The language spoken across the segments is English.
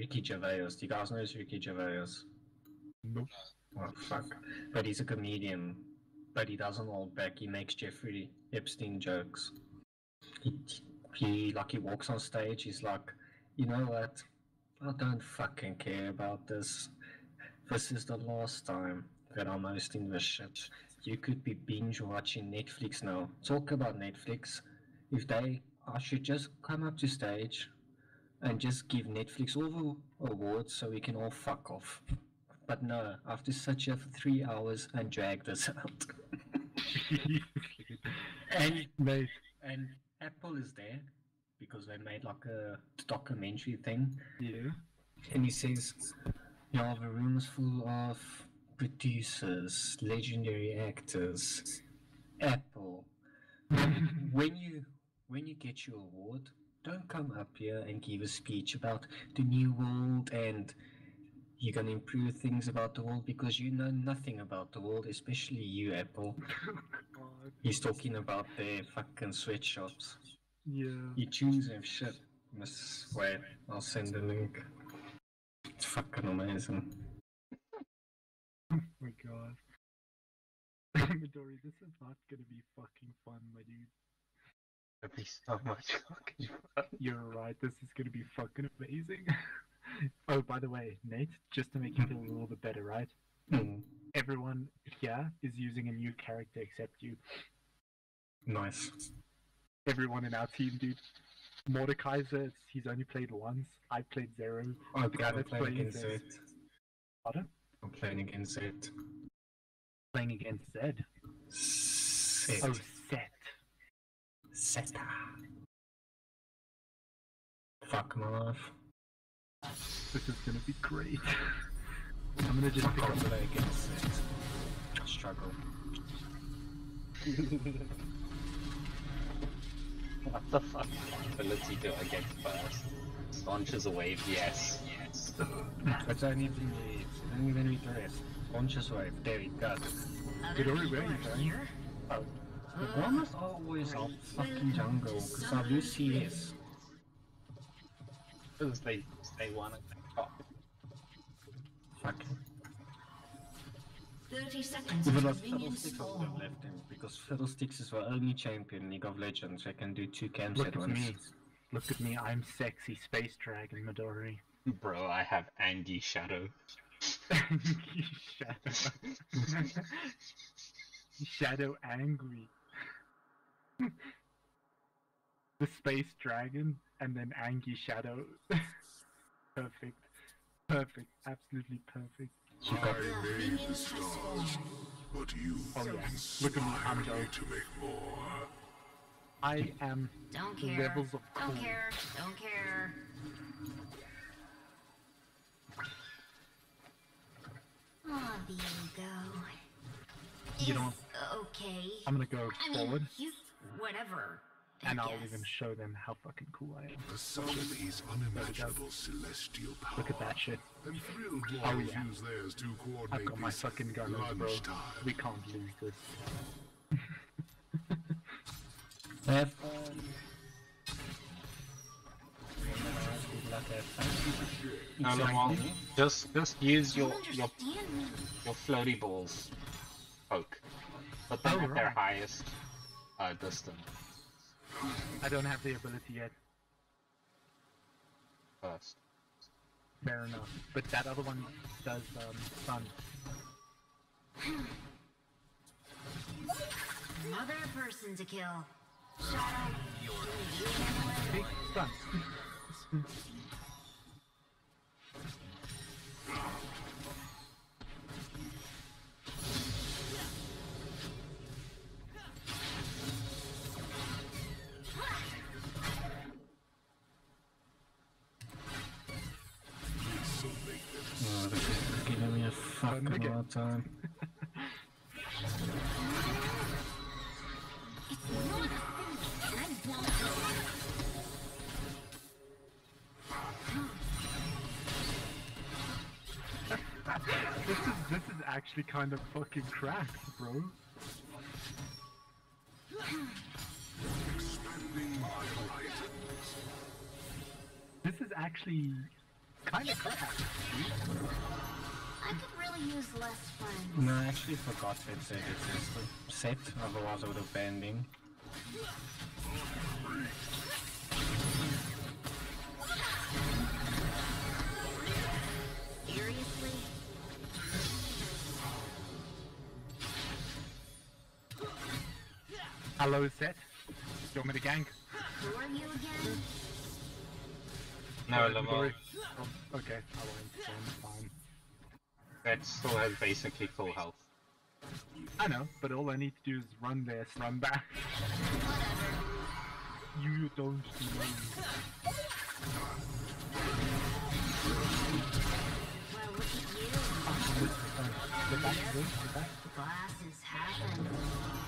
Ricky Gervais. Do you guys know who's Ricky Gervais? Nope. Oh fuck! But he's a comedian. But he doesn't hold back. He makes Jeffrey Epstein jokes. He, he like he walks on stage. He's like, you know what? I don't fucking care about this. This is the last time that I'm hosting this shit. You could be binge watching Netflix now. Talk about Netflix. If they, I should just come up to stage and just give Netflix all the awards so we can all fuck off. But no, after have to sit here for three hours and drag this out. and Mate, and Apple is there because they made like a documentary thing, yeah. and he says, "Yeah, the room is full of producers, legendary actors, Apple. when you when you get your award, don't come up here and give a speech about the new world and." You're gonna improve things about the world because you know nothing about the world, especially you, Apple. Oh god. He's talking about their fucking sweatshops. Yeah. He tunes and shit. Miss wait, I'll send the link. It's fucking amazing. Oh my god. Midori, this is not gonna be fucking fun, my dude. It'd be so much fucking fun. You're right, this is gonna be fucking amazing. oh, by the way, Nate, just to make you feel a little bit better, right? Mm, Everyone here is using a new character except you. nice. Everyone in our team, dude. Mordekaiser, he's only played once. I played zero. Okay, guy I'm that playing plays against as- it. Pardon? I'm playing against it. Playing against Zed. Sett. Oh, Sett. Fuck my life. This is gonna be great. I'm gonna just pick I'll up play against it. Struggle. what the fuck? Ability to against first. Launches a wave, yes, yes. It's only been the it's only been the rest. Launches wave. There we go. Midori, where are you? Oh. But why must I always help fucking jungle? Because I lose CS. Because they, they want to top. Fucking. 30 seconds Even like Fiddlesticks I would have left him because Fiddlesticks is the only champion in League of Legends that can do two camps Look at at once. me. Look at me, I'm sexy space dragon Midori. Bro, I have Angie Shadow. Shadow. Shadow angry. The space dragon and then Angie Shadow. perfect. Perfect. Absolutely perfect. You got The minions have spawned. But you Oh yeah. Look at me, I'm inspire me dope. to make more. I am Don't care. levels of cool. Don't care. Don't care. Oh, there you go. You know okay. I'm gonna go I mean, forward he's whatever. I and I'll even show them how fucking cool I am. The sum of these unimaginable celestial powers. Look at that shit. And thrilled Oh, yeah. use theirs to coordinate I've got my these fucking gunners, bro. lunchtime. We can't lose this. Have fun. Good luck, have fun. No, Exactly. Just just use your your your floaty balls poke. Put them Oh, at their right. Highest uh, distance I don't have the ability yet. first. Fair enough. But that other one does um stun. Another person to kill. Shadow. Big stun. time. This is this is actually kind of fucking cracked, bro. This is actually Kinda crap. I could No, I actually forgot that Sett existed. Sett, otherwise I would have banned him. Seriously? Hello, Sett. Do you want me to gank? Who are you again? No, Sorry, Lamar. Oh, okay, I won't. Fine. That still has basically full health. I know, but all I need to do is run there, run back. You don't know. Well, look at you.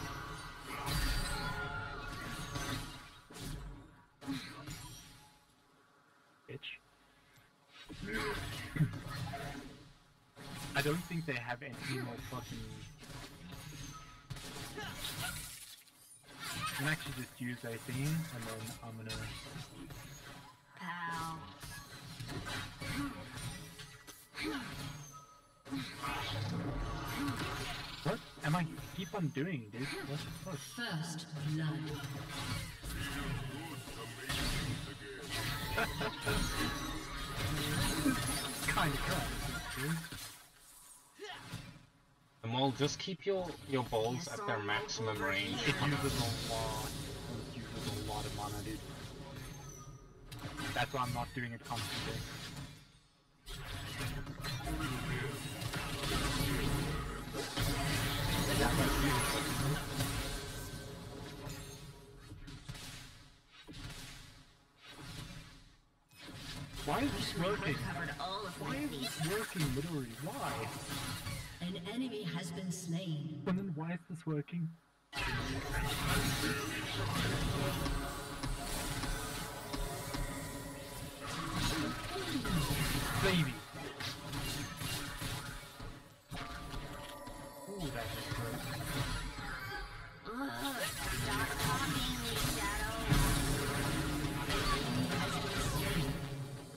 I don't think they have any more fucking. I can actually just use a thing, and then I'm gonna. Pow. What am I keep on doing, dude? What the fuck? First blood. Kind of crap, dude. Amal, just keep your, your balls at their maximum range. It uses a lot. It uses a lot of mana, dude. That's why I'm not doing it constantly. Why is this working? Why is this working literally? Why? An enemy has been slain. And then why is this working? Baby. Ooh, stop talking, Shadow.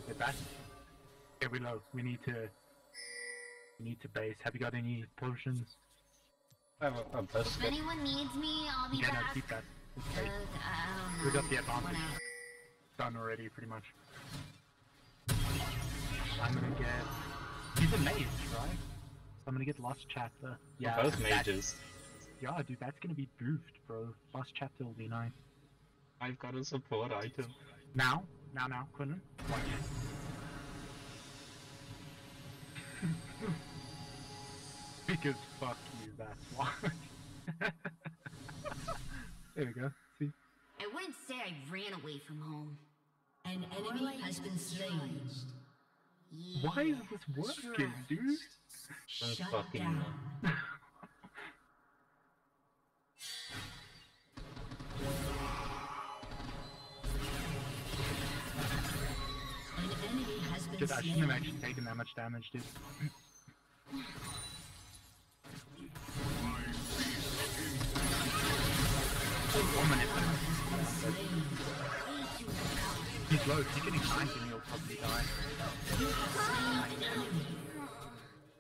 Get back. Okay, we low. We need to. We need to base. Have you got any potions? I have a, a If anyone needs me, I'll be Yeah, no, keep that. It's Uh, base. I don't We got the advantage. Done already, pretty much. I'm gonna get. He's a mage, right? So I'm gonna get Lost Chapter. Yeah, Both that- mages. Yeah, dude, that's gonna be boofed, bro. Lost Chapter will be nice. I've got a support item. Now, now, now, Quinlan. Watch. Because fuck you, that's why. there we go. See? I wouldn't say I ran away from home. An enemy has been slain. Yeah, Why is this working, trust. dude? Don't Shut fucking down. know. An enemy has been Dude, I shouldn't have actually taken that much damage, dude. He's low. If you're getting 90, he'll probably die.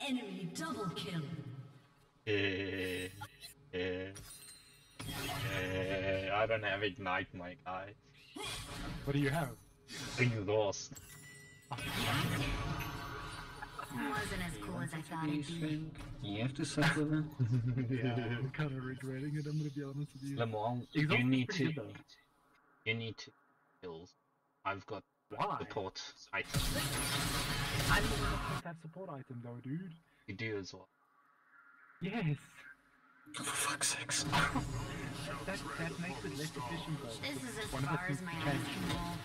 Enemy double kill. Eh, eh, eh, I don't have ignite, my guy. What do you have? Exhaust. Wasn't as cool as I thought it'd be. You have to suffer that? Yeah, I'm kind of regretting it, I'm gonna be honest with you. Lamont, you need to. good, You need to kills. I've got Why? support item. I don't want to take that support item though, dude. You do as well. Yes! Oh, for fuck's sakes. That, that makes it less efficient though. This is as One us far as my eyes can roll.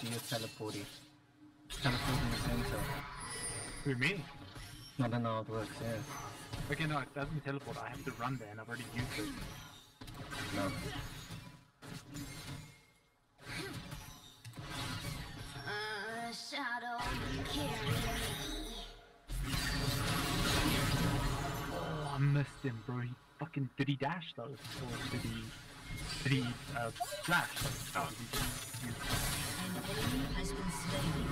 Do your teleporting. Teleport in the center. Who, me? Not an how it works, yeah. Okay, no, it doesn't teleport. I have to run there and I've already used it. No. Uh, Shadow. Oh, I missed him, bro. He fucking. Did he dash though? Or did he. Uh, flash? No. Did he just use- An enemy has been slain.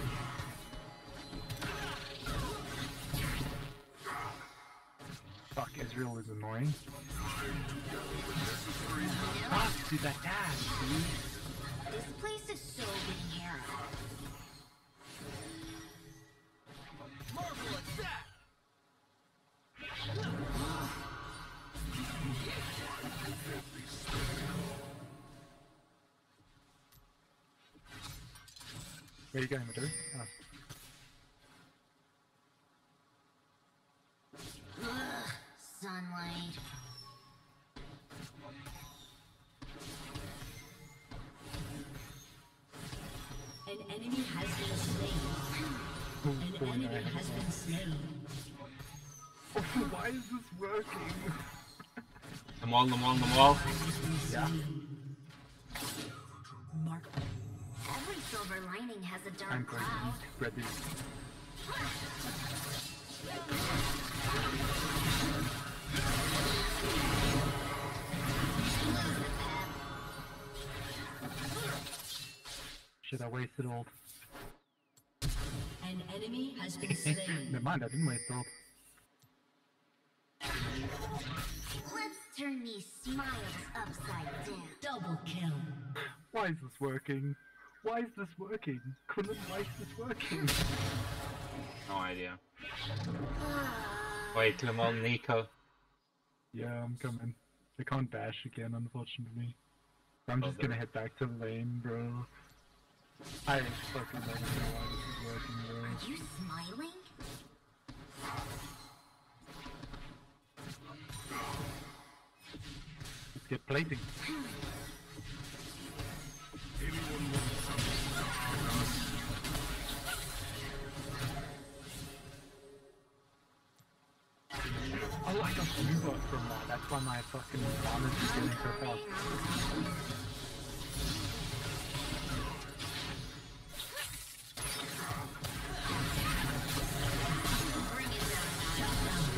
Fuck, Ezreal is annoying. Fuck, dude, that dash, dude. Where are you going, Madhu? Oh. Ugh, sunlight. An enemy has been slain. Oh, An Oh, enemy no. has been slain. Oh, why is this working? Them all, them all, them all. Yeah. Silver lining has a dark I'm going cloud. eat. Shit, I wasted all. An enemy has been slain. Never mind, I didn't waste all. Let's turn these smiles upside down. Double kill. Why is this working? Why is this working? Couldn't why is this working? No idea. Wait, come on, Nico. Yeah, I'm coming. I can't dash again, unfortunately. I'm just Oh, gonna head back to the lane, bro. I fucking don't know why this is working, bro. Are you smiling? Let's get plating. Hmm. That's why my fucking damage is getting so fast.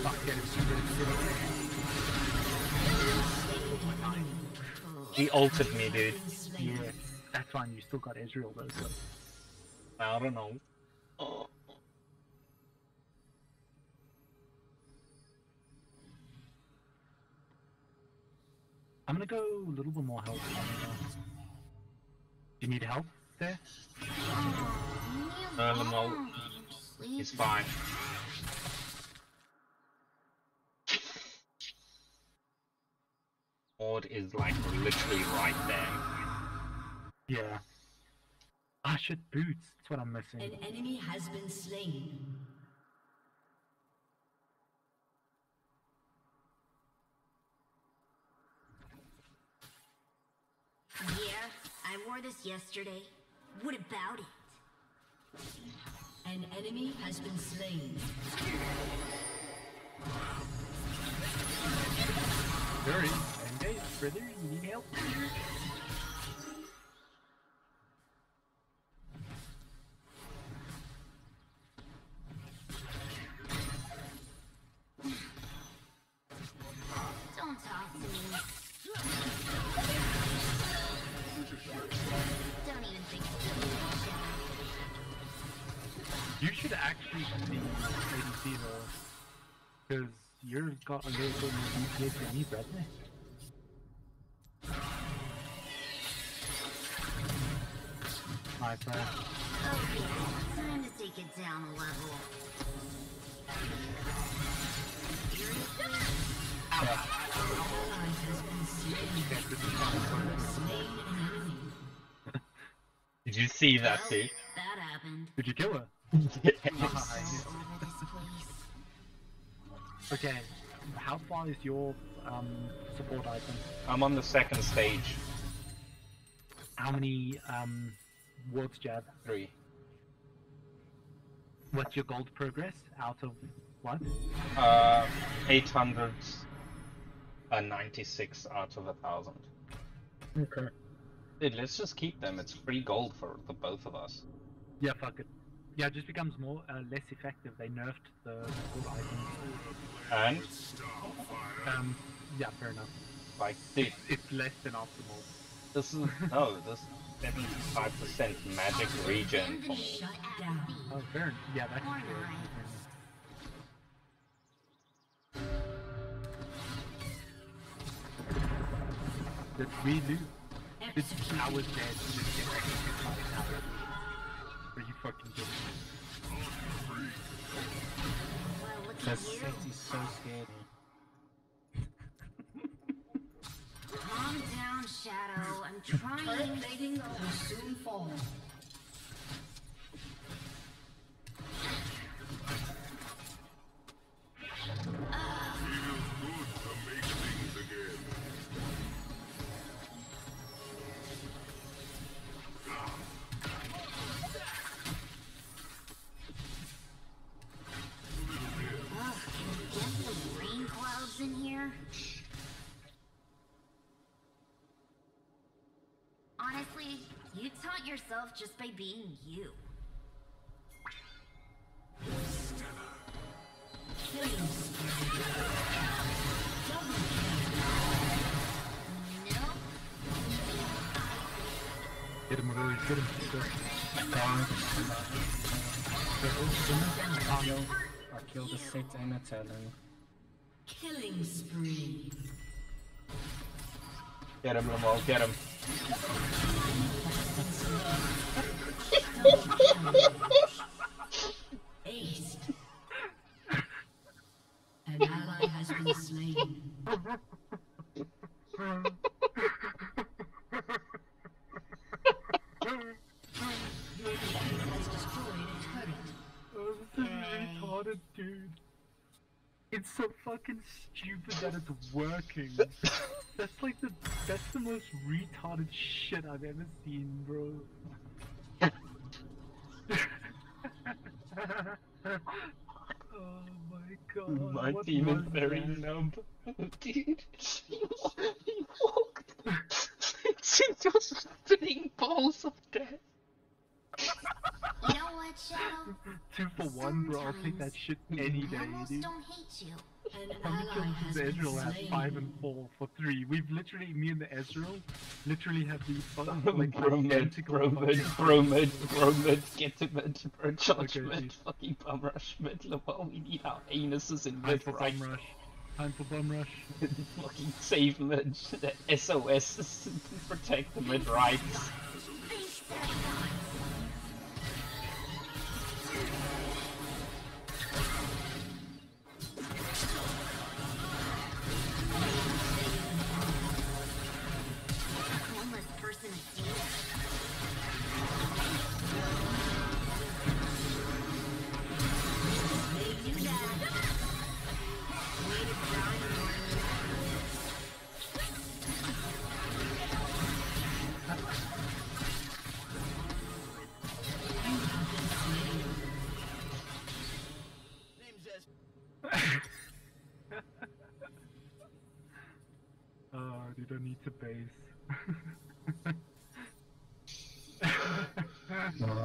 Fuck, it, get it, get. He altered me, dude. Yeah, that's fine. You still got Ezreal though. So. I don't know. A little bit more help. Do you need help there? Uh, Lemon, he's fine. Maud is like literally right there. Yeah. Ah shit, boots. That's what I'm missing. An enemy has been slain. Yeah, I wore this yesterday. What about it? An enemy has been slain. Very engaged, brother. You need help? You should actually see ADC though, because you're got a little bit more DPS than me, brother. Nice, man. Okay, time to take it down a level. Ally has been slain. Slain an enemy. Did you see that, Well, dude? that happened. Did you kill her? I'm so over this place. Okay, how far is your um, support item? I'm on the second stage. How many um, wards do you have? Three. What's your gold progress out of what? Uh, 800 and 96 out of a thousand. Okay. Dude, let's just keep them. It's free gold for the both of us. Yeah, fuck it. Yeah, it just becomes more uh, less effective. They nerfed the gold items. And Um, yeah, fair enough. Like, dude, It's less than optimal. this is no, this seventy-five percent magic regen for me. Shut down. Oh, fair. Enough. Yeah, that's Or true. Did we lose? Did Execute. I was dead Are you fucking kidding me? Well, look The at Sett is so scary. Calm down, Shadow. I'm Turret trying. plating will soon fall. Yourself just by being you. Killing spree. Double Nope. Get him, Rory, get him. sister. I killed, I the Sett and a talon. Killing spree. Get him, Lamal, get him. An ally has been slain. Your team has destroyed a turret. Oh, this is retarded, dude. It's so fucking stupid that it's working. that's like the that's the most retarded shit I've ever seen, bro. oh my god. My what team is very that? numb. Dude, he walked into just spinning balls of death. You know what, Shadow? Two for one, bro. I'll take that shit any day, Animals dude. don't hate you. An How many ally kills has does been Ezreal have? slain. Five and four for three. We've literally, me and the Ezreal, literally have these fu- like Bromid, identical Bromid, fucking- Bromid, Bromid, get to mid, bro, judgment, dude. fucking bum rush mid, Lamar, we need our anuses in Time mid for right bum rush. Time for bum rush. fucking save mid, the SOS, protect the mid rights.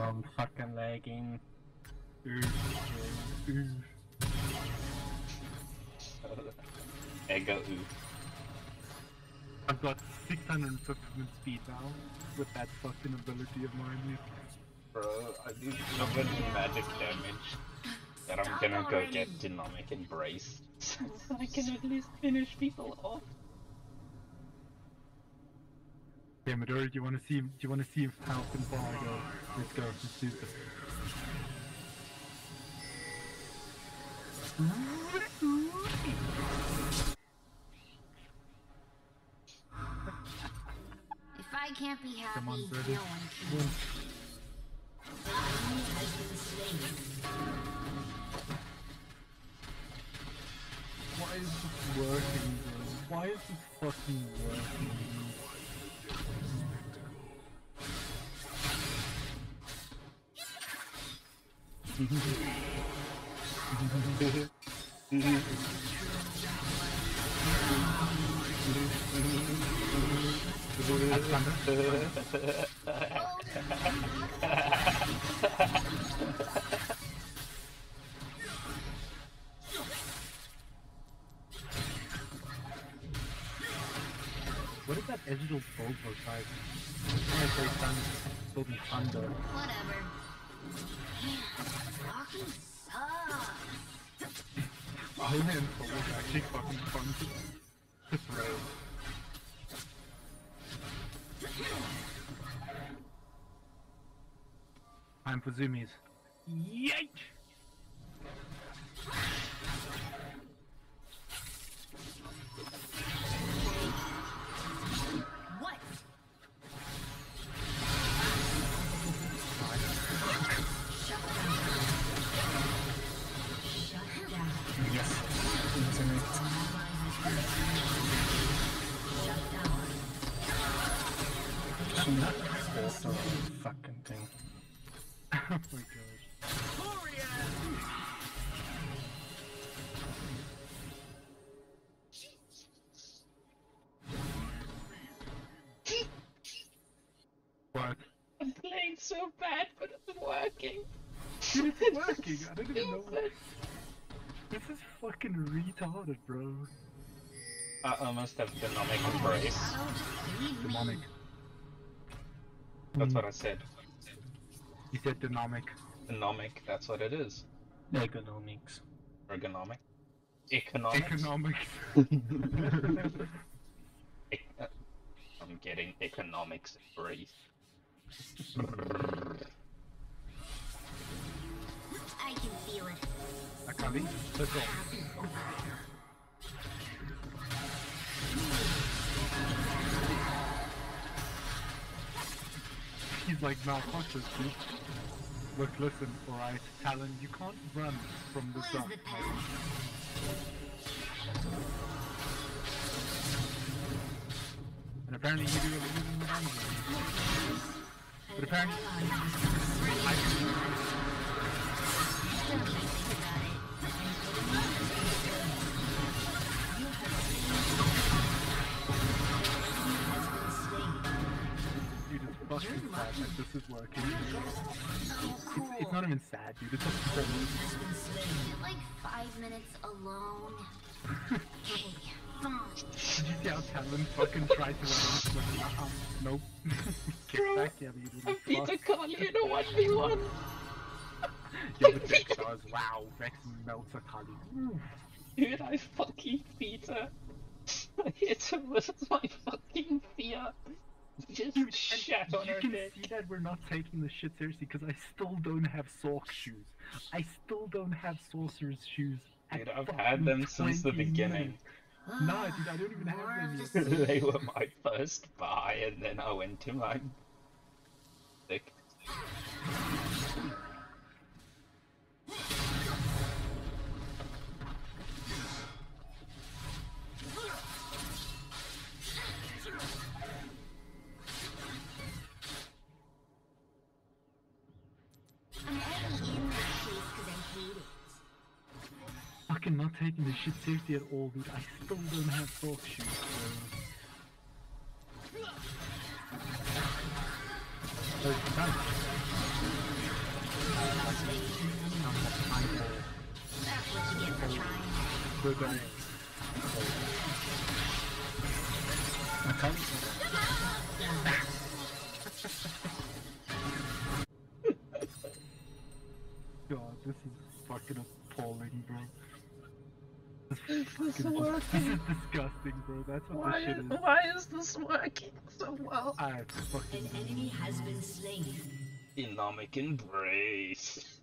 I'm fucking lagging. Oof, bro. Oof. Ego ooh. I've got 650 speed now with that fucking ability of mine. Bro, I do so much magic damage that I'm Stop gonna go get Dynamic Embrace. so I can at least finish people off. Yeah, Midori, do you want to see? Do you want to see how far I go? Let's go. Let's do this. If I can't be happy, Come on, no one can. Enemy has been slain. Why is this working, bro? Why is this fucking working? What is that digital gold look like? It's like they've done thunder. Whatever. And Soul actually fucking fun to, throw. Time for zoomies. Yeet! Down. That also fucking thing. oh my god. Work. I'm playing so bad, but it's working. Dude, it's working. I don't even know. What... This is fucking retarded, bro. I almost have dynamic embrace. Just. Demonic. That's Mm, what I said. You said dynamic. Dynamic, that's what it is. Ergonomics. Ergonomic. Economics. Economic. Ec- I'm getting economics embrace. I can feel it. I can't eat. Let's go. He's like, nah, fuck this, dude. Look, listen, alright, Talon, you can't run from the sun. And apparently you do it using the dungeon. But apparently. I fucking sad that this is working. Cool. It's not even sad, dude, it's a Has been. Like five minutes alone. okay, fine. Did you see how Talon fucking tried to run into the um, Nope. Kick back, yeah, you didn't fuck. Kali in a 1v1! Yeah, but Vex does. Wow, Vex melts a Kali. Dude, I fucking beat her. I hit her with my fucking fear. Just Dude, and shat on you her can dick. see that we're not taking this shit seriously because I still don't have Sork shoes. I still don't have Sorcerer's shoes. Dude, I've had them since the beginning. minutes. Nah, dude, I don't even have them yet. they were my first buy, and then I went to my dick. This shit at all, dude. I still don't have Sork shoes. done. Is disgusting, bro. That's what this shit is. why is this working so well? I fucking. An enemy has been slain. Economic embrace.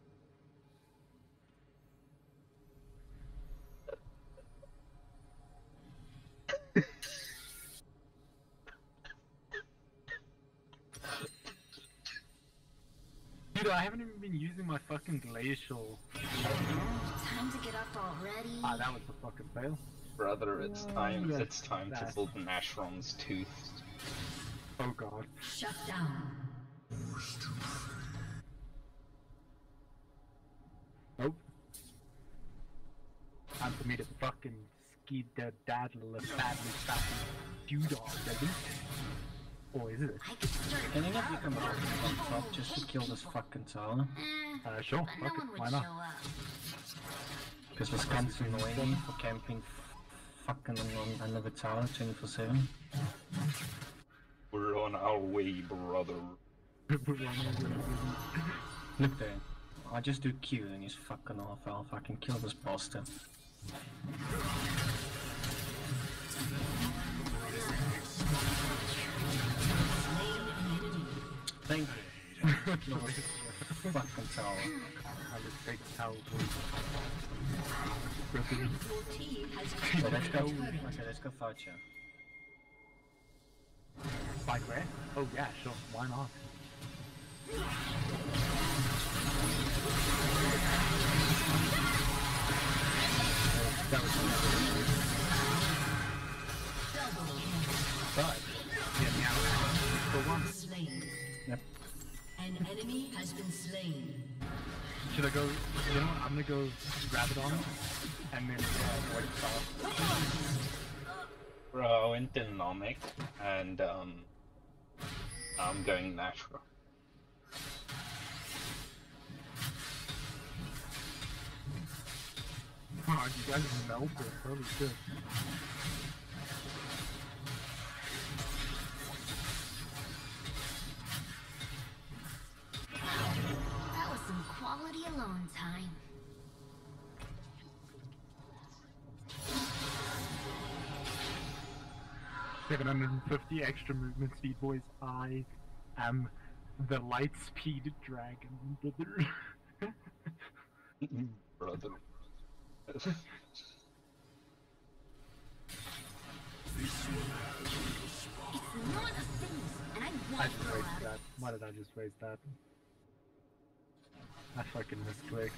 Dude, I haven't even been using my fucking glacial. Time to get up already. Ah, that was a fucking fail. Brother, it's time. Yeah, It's time to that's- build Nashor's Tooth. Oh god. Shut down. Nope. Time for me to fucking ski the daddle a badly fucking doodah, doesn't it? Or is it? I could start Can you not you come out on top just to kill this fucking tower? Eh, Uh, sure, but no fuck it, why not? up. Because Wisconsin annoying me for camping f- fucking on another tower 24 7. We're on our way, brother. We're on our way. Look there. I just do Q and he's fucking off. I'll fucking kill this bastard. Thank you. Fucking tower. I would take towel, please. Brother, Your team has So let's go. a. Okay, let's go fight you. Like where? Eh? Oh yeah, oh, sure. Why not? That was but yeah, meow. For one, Slain. Yep. An enemy has been slain. should I go? You know, what, I'm gonna go grab it on and then uh, Void Staff. Bro, in dynamic, and um, I'm going natural. Oh, you guys melted. Holy shit. Time. Seven hundred and fifty extra movement speed, boys. I am the light speed dragon, brother. brother. It's not a thing, and I I want just to throw wasted out. that. Why did I just waste that? I fucking misclicked.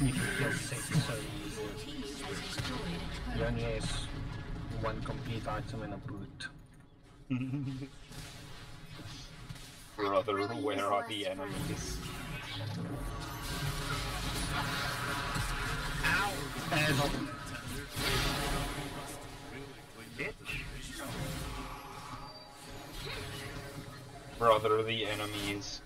You can kill six so easily. Team has destroyed a He turret. only has one complete item in a boot. brother, where are the enemies? And Brother, the enemies.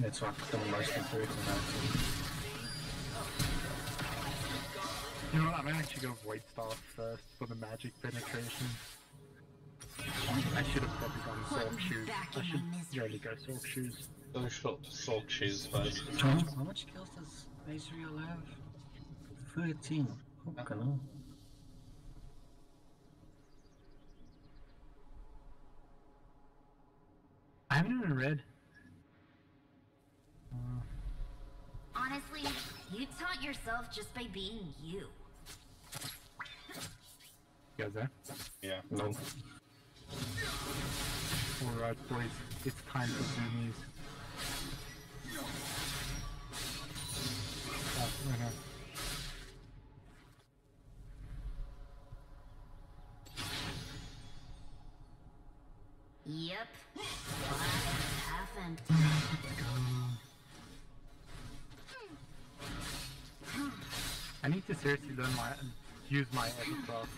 And it's like the most important item. You know what? I'm gonna actually go Void Staff first for the magic penetration. I should have probably gone Put Sork Shoes. back I should really go Sork Shoes. Go short Sulk Shoes first. How much, how much kills does Ezreal have? 13. Oh, uh-huh. Fucking hell. I haven't even read. Honestly, you taught yourself just by being you. You guys there? Yeah. No. Alright, boys. It's time for zoomies. Oh, okay. Yep. Glass half empty. I need to seriously learn my use my epitaph.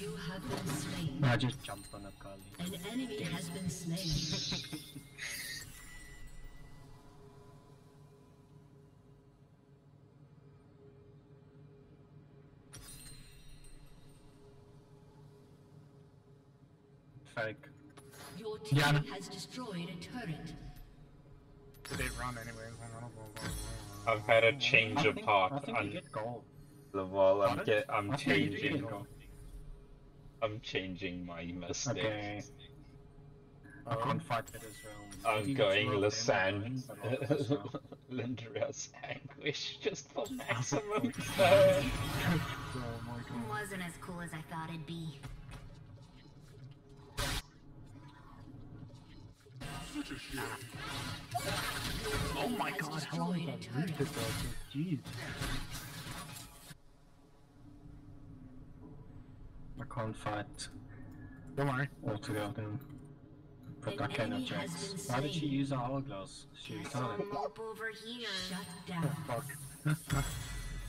You have been slain. I just jumped on a Kali. An enemy has been slain. Yeah, I know. has destroyed a turret. They run anyways. I don't know. I've had a change of think, heart I think you on get gold. the wall. I'm get, I'm I think you do changing. I'm changing my mistake. Okay. I can't um, fight it as well. I'm going it's Lisanne. not them, but I'll also- Liandry's Anguish just for maximum burn. Oh my god. Wasn't as cool as I thought it'd be. Such a. Oh my god, how long has that rooted though? Jeez. I can't fight Don't worry. altogether. But An I cannot enemy has Jax. Why did she use a hourglass? She Guess retarded. I'll over here. Shut down. Fuck.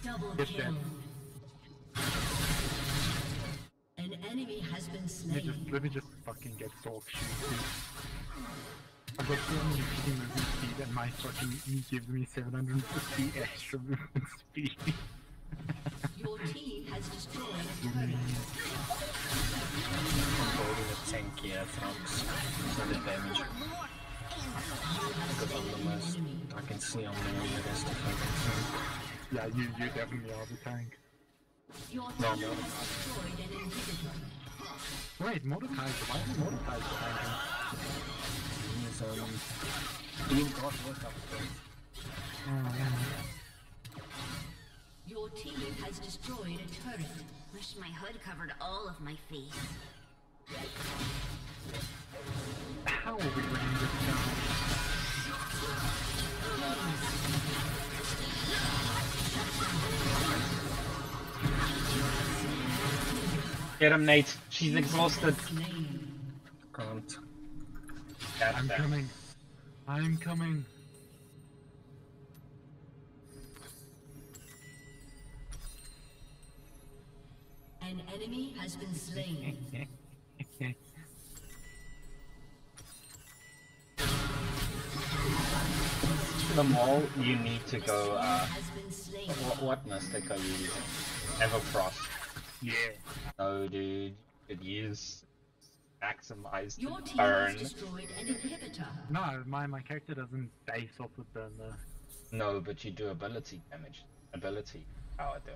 Double Get kill. them. An enemy has been slain. Let me slain. just let me just fucking get dog shit. Dude. I've got so many fucking movement speed and my fucking E gives me 750 extra movement speed. Your team has destroyed a turret. I'm holding a tanky Aatrox for the damage. Because I'm the most. I can see I'm the only rest of it. yeah, you you definitely are the tank. Your No, has no. destroyed an inhibitor. Wait, Mordekaiser, why is Mordekaiser tanking? He's um. He got work up first. Oh, yeah. Your team has destroyed a turret. Wish my hood covered all of my face. How are we winning this game? Get him, Nate. She's exhausted. Can't. God I'm damn. coming. I'm coming. An enemy has been slain. The mall, you need to go. Uh, has been slain. what, what mythic are you using? Everfrost. yeah. No, dude. You could use maximize Your the team burn. has destroyed an inhibitor. No, my my character doesn't base off of burn though. No, but you do ability damage. Ability power don't.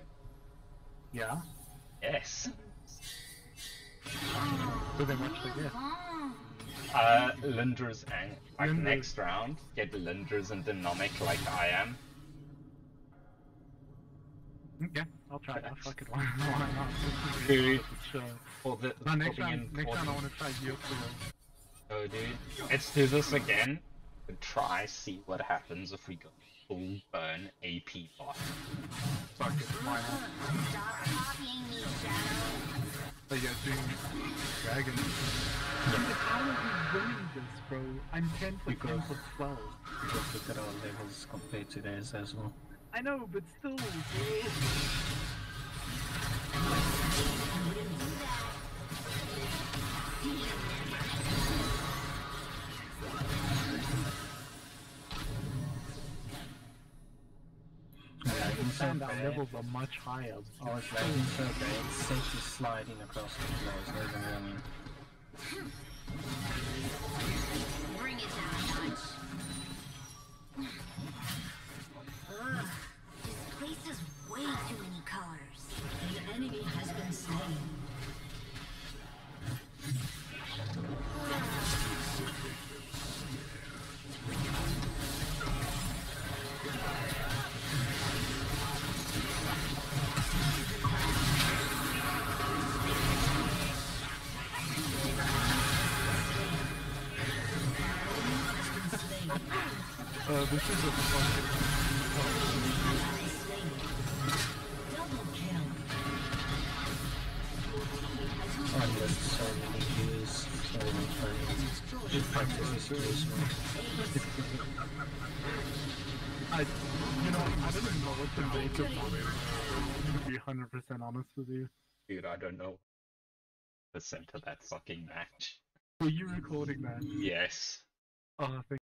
Yeah. Yes. So then what should I get? Oh, Uh, Liandry's ang- like Liandry's- next round, get Liandry's and Dynamic like I am. Okay, I'll try that. Fuck it. Why, why not? This is Dude. Sure. For the, No, next time, next round I want to try Yoko. Oh, dude. Let's do this again. And try see what happens if we go full burn AP bot. Fuck it. Why not? stop copying me, Shadow. Are you doing Dragon? Dude, how are we winning this, bro? I'm 10 for 10 for 12. Because look at our levels compared to theirs as well. I know, but still. Yeah, I even our levels are much higher. I was lagging so bad, Sett is sliding across the floors, Uh, this is a fucking. Double kill. I so many so many kills. Practice this. I, you know, I don't even know what to make of it. To be 100% honest with you. Dude, I don't know. Percent of that fucking match. Were you recording that? Yes. Oh, thank